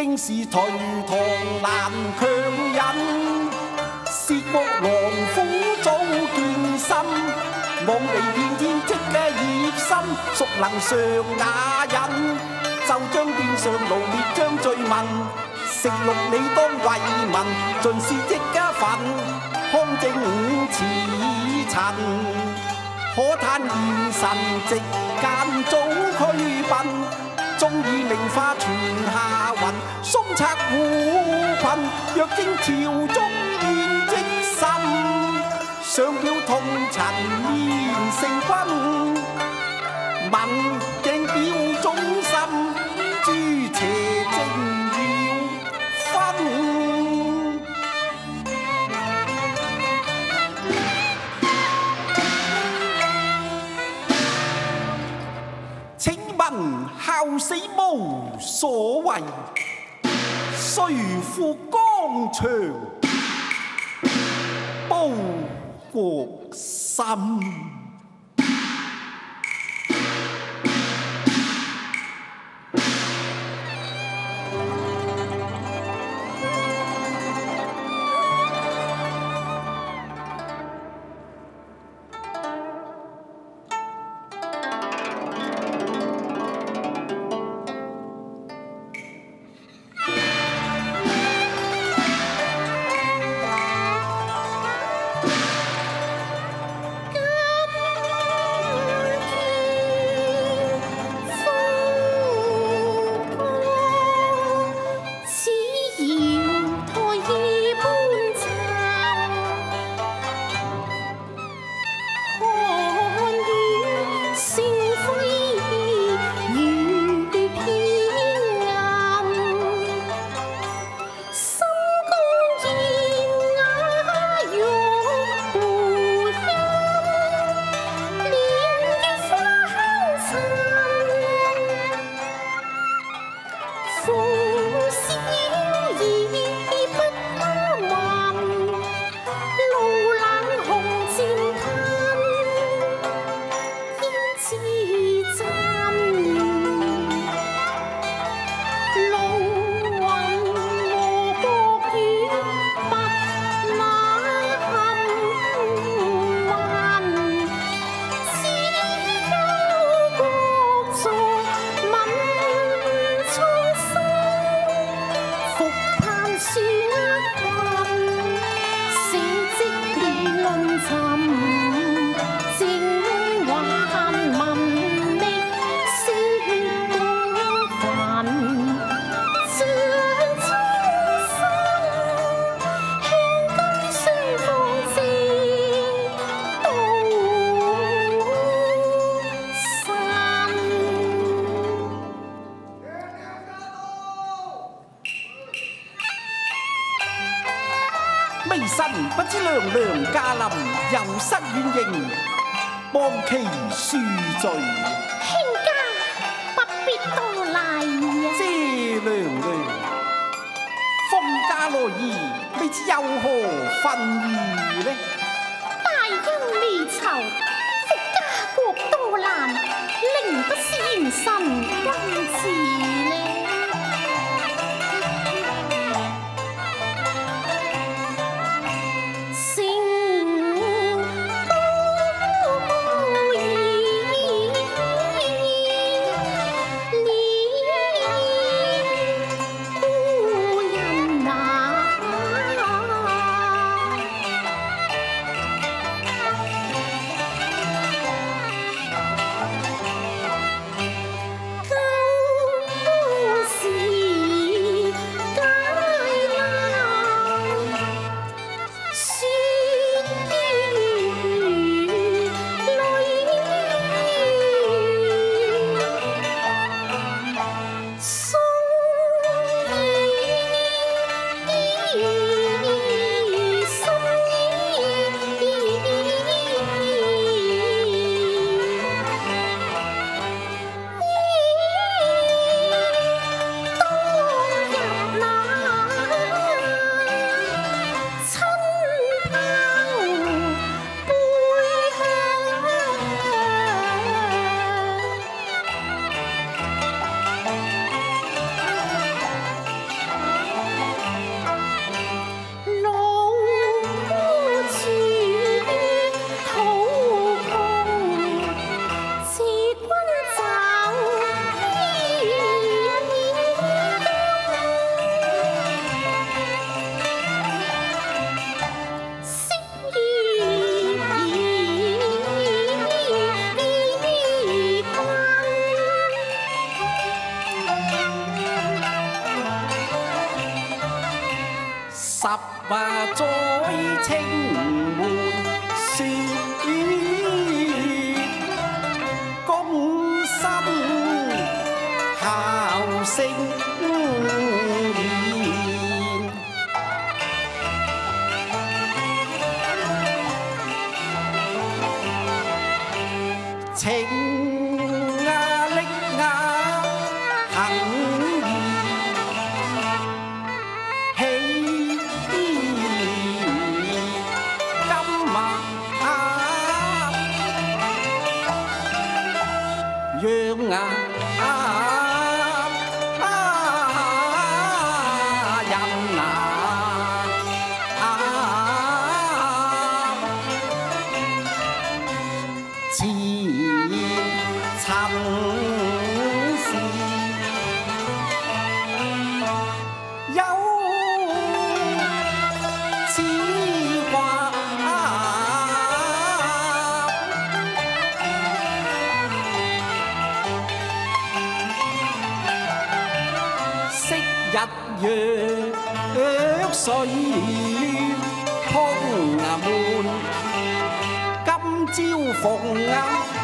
正是颓唐难强忍，薛国狼虎早见心，望离遍天即嘅热心，孰能上雅人？就将殿上奴灭将罪问。食禄你当为民，尽是积家份，康正似尘。可叹贤臣直间早驱奔，终以名花传下云。松策护困，若经朝中变积心，上表痛陈面成君，民敬表忠心，诸邪正。请问孝死无所谓，虽赴疆场报国心？身不知，娘娘驾临，有失远迎，望其恕罪。卿家不必多礼。谢娘娘，封家来儿未知有何分喻呢？大恩未酬，复家国多难，宁不思身？Satan 前尘事休似画日若水招凤啊。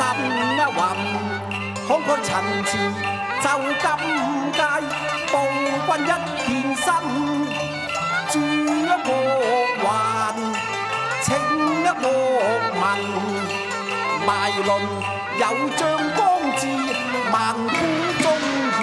身一暈，空過塵詞就金街，暴君一片身，住一幕還，清一幕文，賣論有張光志，萬古忠義。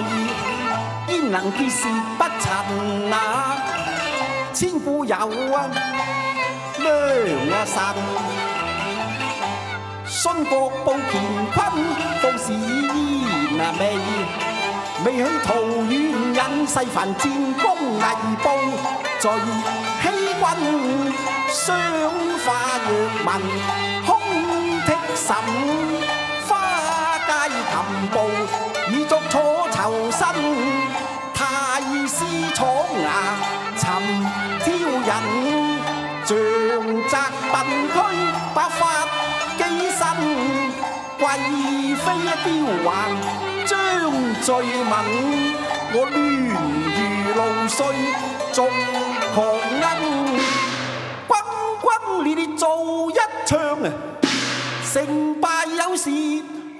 意，焉能結事不陳啊？千古有啊，娘啊神！殉国报乾坤，報時已然未。未去桃園引世凡战功偽報，在欺君雙化若民，空剔審花街琴步，头身，太师思闯牙寻挑人，像泽笨驹百发机身，贵妃雕环将罪问，我乱如露水众狂恩，轰轰烈烈做一场，成败有时。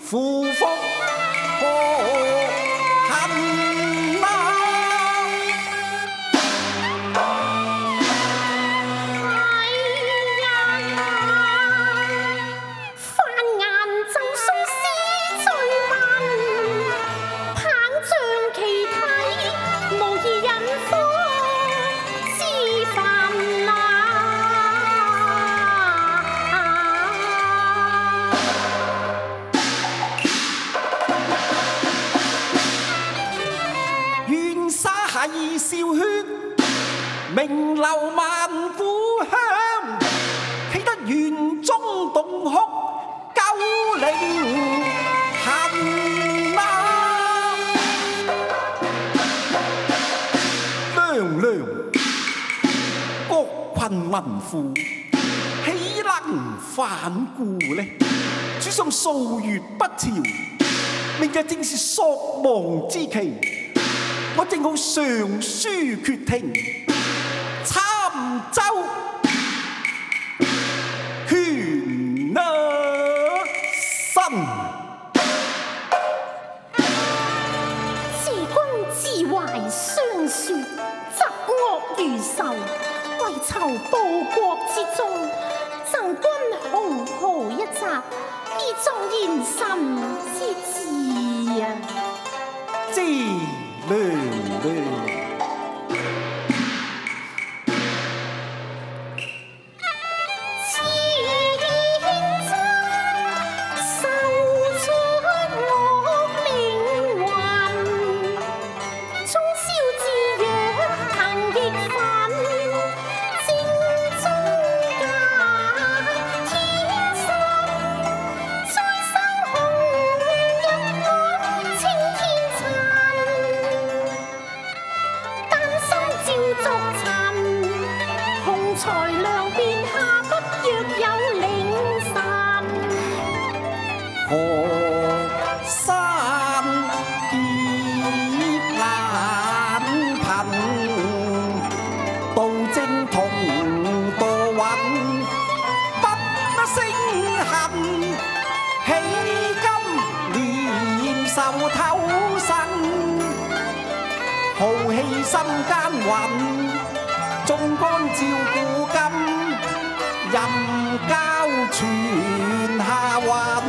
扶风。何名留萬故鄉，岂得园中洞哭鳩靈痕啊！娘娘，國困民富，岂能反顧呢？主上數月不朝，明日正是朔亡之期。我正好上書決定，心之志啊！知娘娘。交传下韵。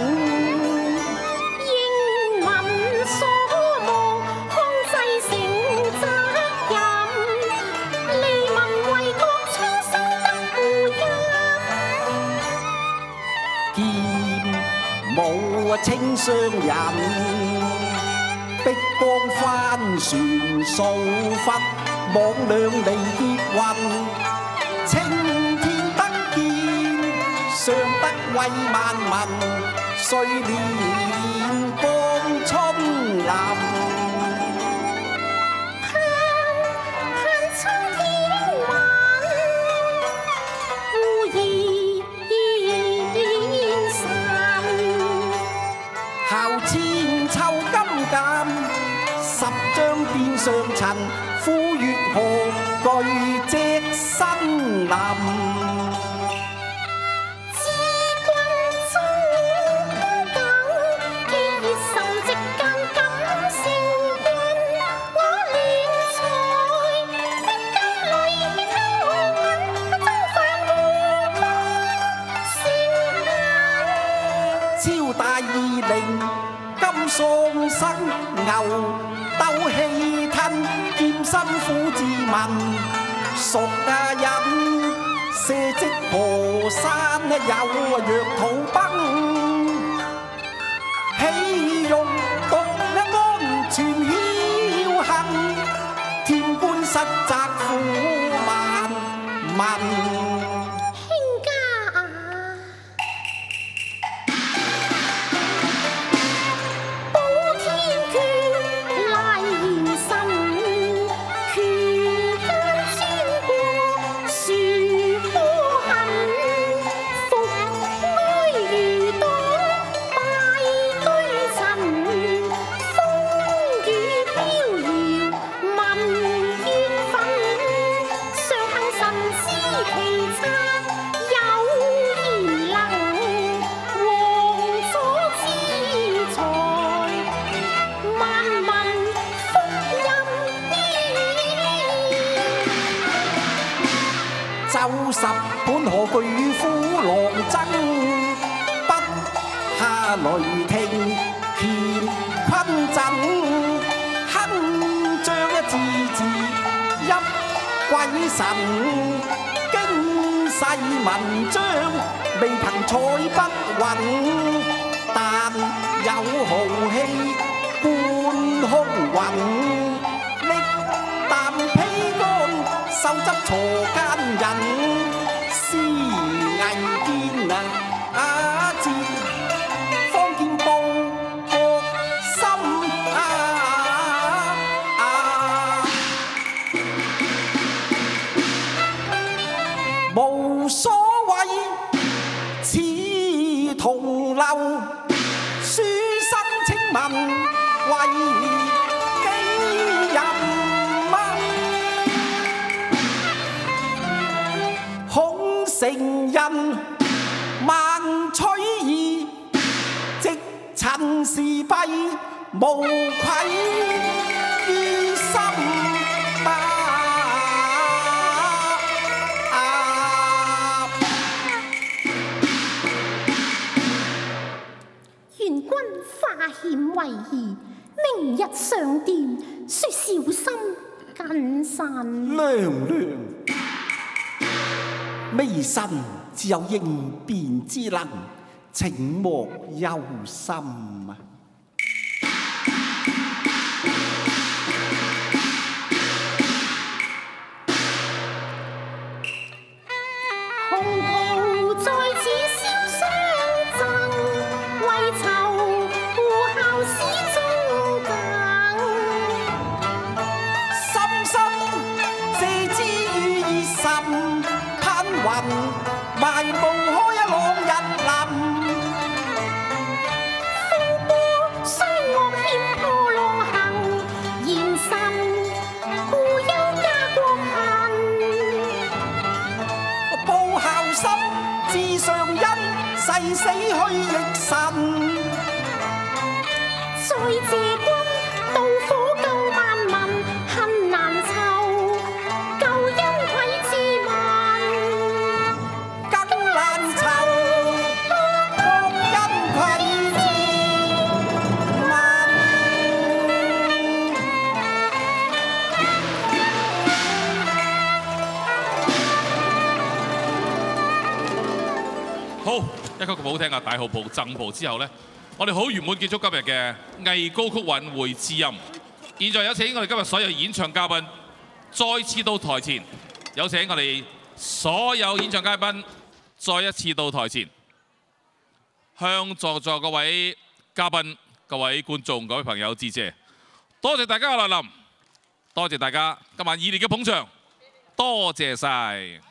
英文所望，康世成责任，利民为国，初心得护音。剑舞清商人。碧光帆船扫忽，望两离结运。青天得 见，上得为万民。岁年光春临。变上尘，呼月何惧积新林？生牛。斗气吞，剑心苦自问，熟家人，射击河山有若土崩， 但有豪气冠空云。力啖披肝，手执锉奸人。 无愧于心愿君化险为夷明日上殿说小心谨慎娘娘微臣只有应变之能请莫忧心啊。雲埋夢開朗日臨。風波雖惡險破浪行，現身故憂家國恨。報孝心，至上恩，誓死去亦好，一曲咁好聽嘅大號袍贈袍之後呢，我哋好圓滿結束今日嘅藝高曲韻會之音。現在有請我哋今日所有演唱嘉賓再次到台前，有請我哋所有演唱嘉賓再一次到台前，向在座各位嘉賓、各位觀眾、各位朋友致謝。多謝大家嘅來臨，多謝大家今晚熱烈嘅捧場，多謝晒。